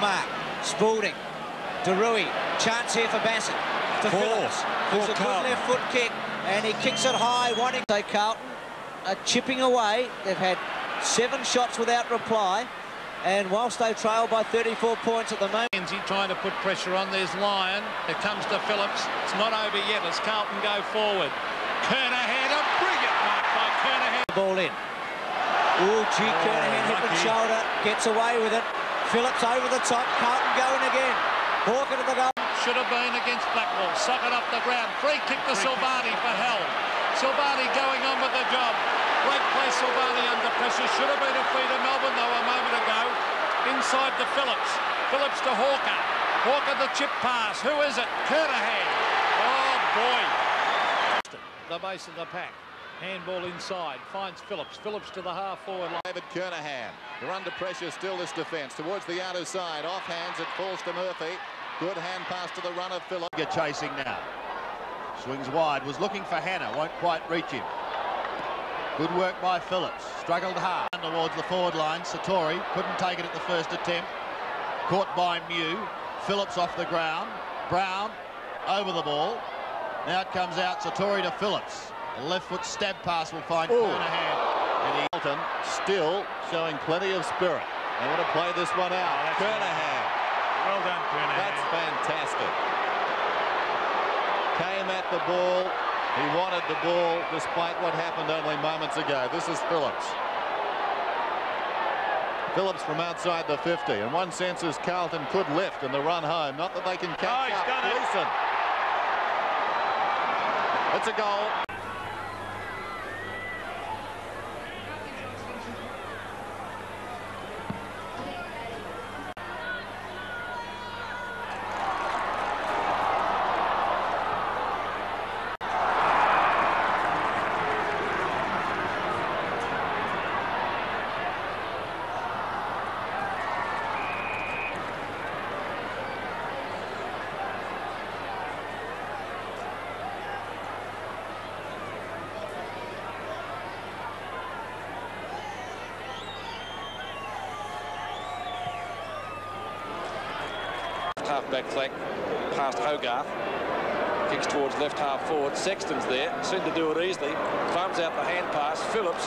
Mark, Spalding, DeRui, chance here for Bassett. To Four. Phillips, who's Four a good left foot kick, and he kicks it high, wanting... So Carlton are chipping away. They've had seven shots without reply, and whilst they trail by 34 points at the moment... He trying to put pressure on. There's Lyon. It comes to Phillips. It's not over yet as Carlton go forward. Kernahan, a brilliant mark by Kernahan. the ball in. Oh, gee, Kernahan hit the shoulder, gets away with it. Phillips over the top, Carlton going again. Hawker to the goal. Should have been against Blackwell. Suck it up the ground. Free kick to Silvagni for hell. Silvagni going on with the job. Great play, Silvagni under pressure. Should have been a free to Melbourne, though, a moment ago. Inside to Phillips. Phillips to Hawker. Hawker the chip pass. Who is it? Kernahan. Oh, boy. The base of the pack. Handball inside. Finds Phillips. Phillips to the half forward line. David Kernahan. They're under pressure still this defence. Towards the outer side. Off hands. It falls to Murphy. Good hand pass to the runner, Phillips. Get chasing now. Swings wide. Was looking for Hanna. Won't quite reach him. Good work by Phillips. Struggled hard towards the forward line. Satori couldn't take it at the first attempt. Caught by Mew. Phillips off the ground. Brown over the ball. Now it comes out. Satori to Phillips. A left foot stab pass will find Ooh. Kernahan. And he Hamilton still showing plenty of spirit. They want to play this one out. that's Kernahan. Well done, Kernahan. That's fantastic. Came at the ball. He wanted the ball despite what happened only moments ago. This is Phillips. Phillips from outside the 50. In one sense, as Carlton could lift in the run home. Not that they can catch Oh, he's up. done it. Gleeson. It's a goal. Back flank past Hogarth. Kicks towards left half forward. Sexton's there. Seemed to do it easily. Farms out the hand pass. Phillips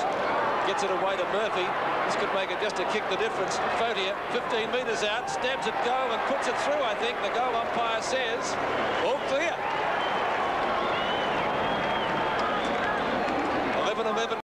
gets it away to Murphy. This could make it just to kick the difference. Fodia, 15 metres out, stabs it goal and puts it through, I think. The goal umpire says,